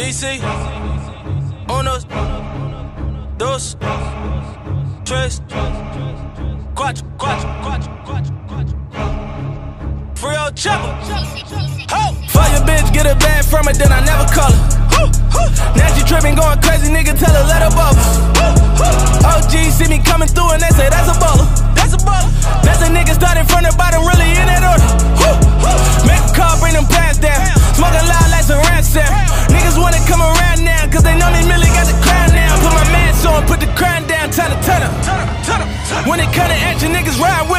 DC, unos, dos, tres, cuatro, cuatro, cuatro, cuatro, cuatro. Free old chopper. Ho! Fuck your bitch, get a bag from it, then I never call her. Now she tripping, going crazy, nigga, tell her let her bubble. When it cut it at your niggas ride